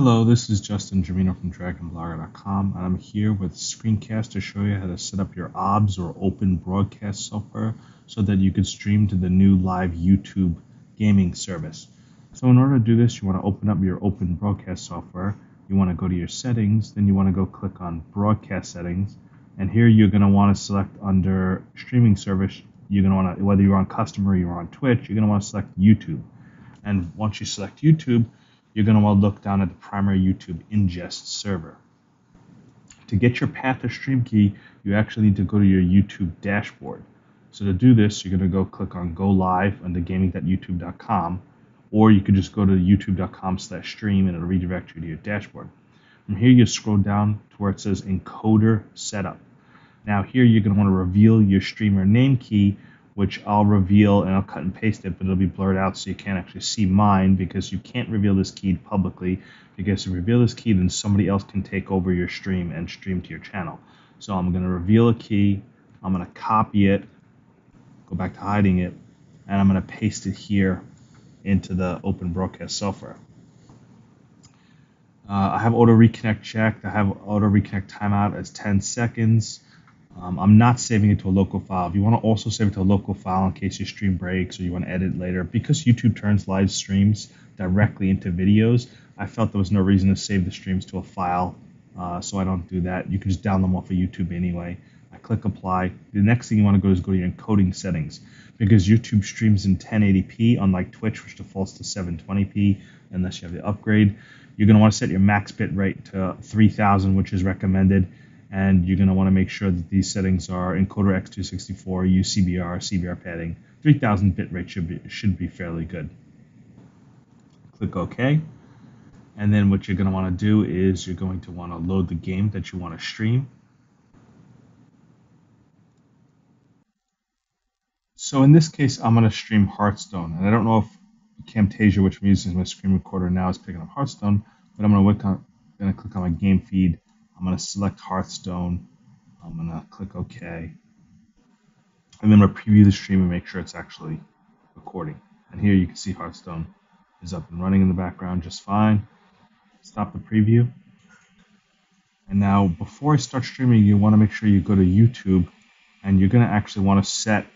Hello, this is Justin Germino from DragonBlogger.com, and I'm here with Screencast to show you how to set up your OBS or Open Broadcast software so that you can stream to the new live YouTube gaming service. So in order to do this, you want to open up your Open Broadcast software. You want to go to your settings, then you want to go click on Broadcast Settings, and here you're going to want to select under Streaming Service. You're going to want to, whether you're on Customer or you're on Twitch, you're going to want to select YouTube. And once you select YouTube, you're going to want to look down at the primary YouTube ingest server. To get your path or stream key, you actually need to go to your YouTube dashboard. So to do this, you're going to go click on Go Live under gaming.youtube.com, or you could just go to youtube.com slash stream and it'll redirect you to your dashboard. From here, you scroll down to where it says Encoder Setup. Now here you're going to want to reveal your streamer name key which I'll reveal and I'll cut and paste it, but it'll be blurred out so you can't actually see mine because you can't reveal this key publicly because if you reveal this key, then somebody else can take over your stream and stream to your channel. So I'm going to reveal a key, I'm going to copy it, go back to hiding it, and I'm going to paste it here into the open broadcast software. Uh, I have auto reconnect checked. I have auto reconnect timeout as 10 seconds. Um, I'm not saving it to a local file. If you want to also save it to a local file in case your stream breaks or you want to edit later, because YouTube turns live streams directly into videos, I felt there was no reason to save the streams to a file, uh, so I don't do that. You can just download them off of YouTube anyway. I click apply. The next thing you want to go is go to your encoding settings because YouTube streams in 1080p, unlike Twitch, which defaults to 720p unless you have the upgrade. You're going to want to set your max bit rate to 3000, which is recommended and you're going to want to make sure that these settings are encoder X264, use CBR, CBR padding. 3000 bit rate should be, should be fairly good. Click OK. And then what you're going to want to do is you're going to want to load the game that you want to stream. So in this case, I'm going to stream Hearthstone. And I don't know if Camtasia, which I'm using as my screen recorder now, is picking up Hearthstone, but I'm going to, going to click on my game feed I'm going to select Hearthstone. I'm going to click OK. And then I'm going to preview the stream and make sure it's actually recording. And here you can see Hearthstone is up and running in the background just fine. Stop the preview. And now before I start streaming, you want to make sure you go to YouTube and you're going to actually want to set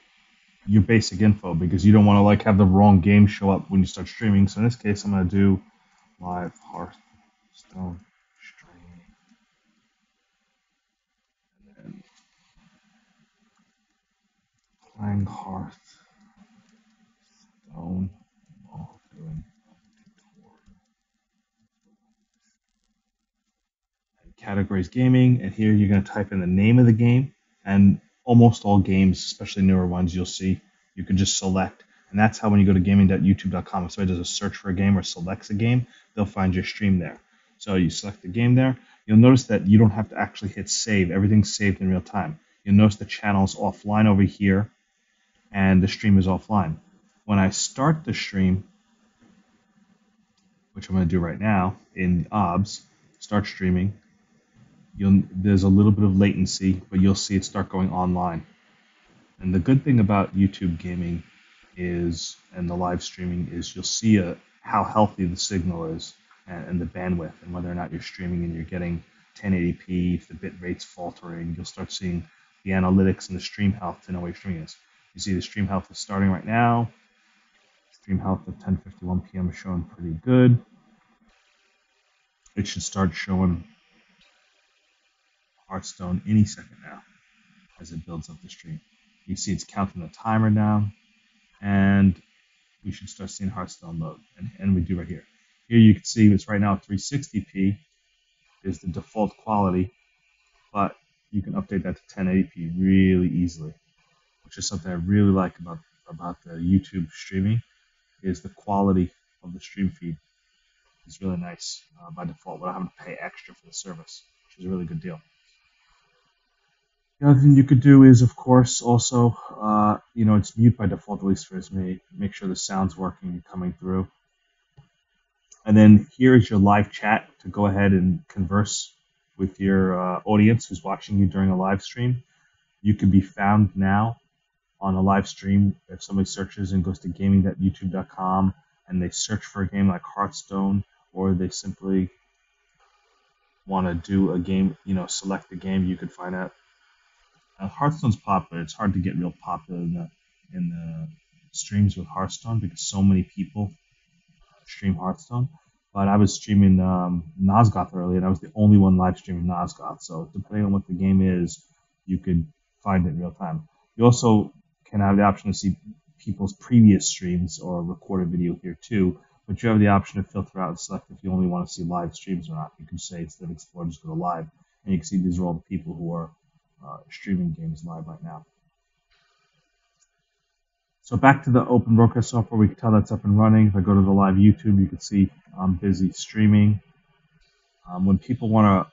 your basic info because you don't want to like have the wrong game show up when you start streaming. So in this case, I'm going to do live Hearthstone. Playing hearth, stone, categories gaming, and here you're going to type in the name of the game, and almost all games, especially newer ones, you'll see you can just select, and that's how when you go to gaming.youtube.com, if somebody does a search for a game or selects a game, they'll find your stream there. So you select the game there. You'll notice that you don't have to actually hit save. Everything's saved in real time. You'll notice the channels offline over here and the stream is offline. When I start the stream, which I'm going to do right now in OBS, start streaming, you'll, there's a little bit of latency, but you'll see it start going online. And the good thing about YouTube gaming is, and the live streaming is, you'll see a, how healthy the signal is and, and the bandwidth, and whether or not you're streaming and you're getting 1080p, if the bit rate's faltering, you'll start seeing the analytics and the stream health to know where your streaming is. You see the stream health is starting right now. Stream health at 10:51 p.m. is showing pretty good. It should start showing Hearthstone any second now as it builds up the stream. You see it's counting the timer down, and we should start seeing Hearthstone load. And, and we do right here. Here you can see it's right now 360p is the default quality, but you can update that to 1080p really easily which is something I really like about about the YouTube streaming, is the quality of the stream feed is really nice uh, by default without having to pay extra for the service, which is a really good deal. The other thing you could do is, of course, also, uh, you know, it's mute by default, at least for me. Make sure the sound's working and coming through. And then here is your live chat to go ahead and converse with your uh, audience who's watching you during a live stream. You can be found now on a live stream, if somebody searches and goes to gaming.youtube.com and they search for a game like Hearthstone, or they simply want to do a game, you know, select a game, you could find out. Uh, Hearthstone's popular. It's hard to get real popular in the in the streams with Hearthstone because so many people stream Hearthstone. But I was streaming um, Nosgoth earlier, and I was the only one live streaming Nosgoth. So depending on what the game is, you could find it in real time. You also can have the option to see people's previous streams or recorded video here too. But you have the option to filter out and select if you only want to see live streams or not. You can say instead of explore, just go to live, and you can see these are all the people who are uh, streaming games live right now. So back to the open broadcast software, we can tell that's up and running. If I go to the live YouTube, you can see I'm busy streaming. Um, when people want to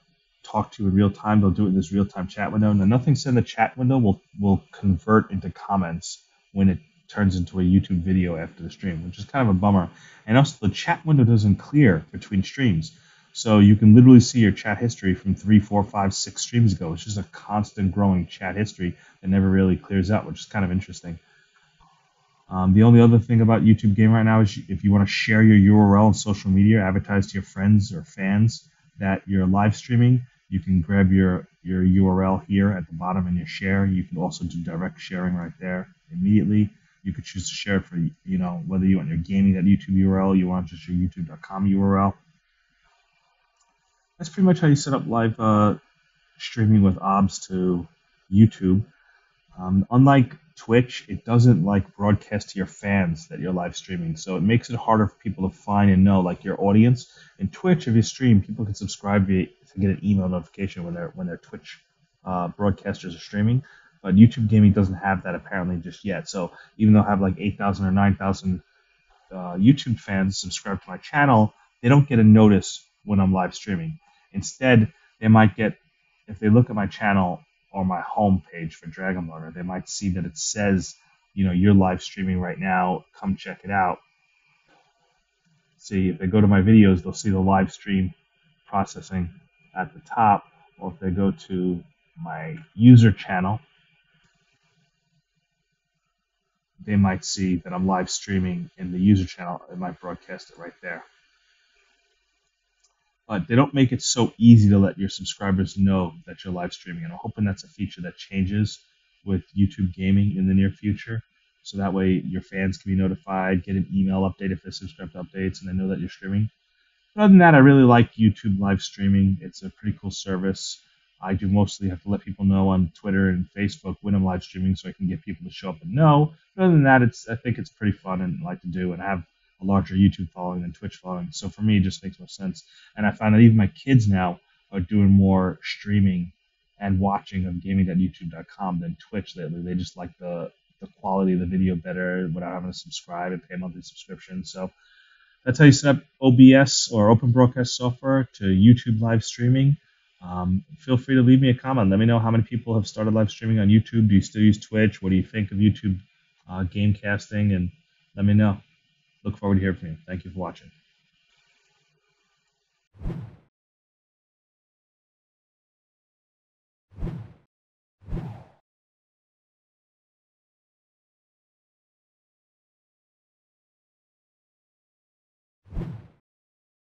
talk to in real time, they'll do it in this real time chat window. Now, nothing said in the chat window will, will convert into comments when it turns into a YouTube video after the stream, which is kind of a bummer. And also, the chat window doesn't clear between streams. So you can literally see your chat history from three, four, five, six streams ago. It's just a constant growing chat history that never really clears out, which is kind of interesting. Um, the only other thing about YouTube Game right now is if you want to share your URL on social media, advertise to your friends or fans that you're live streaming, you can grab your, your URL here at the bottom and your share. You can also do direct sharing right there immediately. You could choose to share it for, you know, whether you want your gaming at YouTube URL, you want just your youtube.com URL. That's pretty much how you set up live uh, streaming with OBS to YouTube. Um, unlike Twitch, it doesn't like broadcast to your fans that you're live streaming, so it makes it harder for people to find and know like your audience. In Twitch, if you stream, people can subscribe to get an email notification when their when their Twitch uh, broadcasters are streaming. But YouTube Gaming doesn't have that apparently just yet. So even though I have like 8,000 or 9,000 uh, YouTube fans subscribed to my channel, they don't get a notice when I'm live streaming. Instead, they might get if they look at my channel or my home page for Dragon Blogger, they might see that it says, you know, you're live streaming right now. Come check it out. See, if they go to my videos, they'll see the live stream processing at the top. Or if they go to my user channel, they might see that I'm live streaming in the user channel. It might broadcast it right there but they don't make it so easy to let your subscribers know that you're live streaming. And I'm hoping that's a feature that changes with YouTube Gaming in the near future. So that way your fans can be notified, get an email update if they subscribe to updates, and they know that you're streaming. Other than that, I really like YouTube live streaming. It's a pretty cool service. I do mostly have to let people know on Twitter and Facebook when I'm live streaming so I can get people to show up and know. But other than that, it's I think it's pretty fun and I like to do and I have a larger YouTube following than Twitch following. So for me, it just makes more sense. And I find that even my kids now are doing more streaming and watching of gaming.youtube.com than Twitch lately. They just like the the quality of the video better without having to subscribe and pay a monthly subscription. So that's how you set up OBS or Open Broadcast Software to YouTube live streaming. Um, feel free to leave me a comment. Let me know how many people have started live streaming on YouTube. Do you still use Twitch? What do you think of YouTube uh, game casting? And let me know. Look forward to hearing from you. Thank you for watching.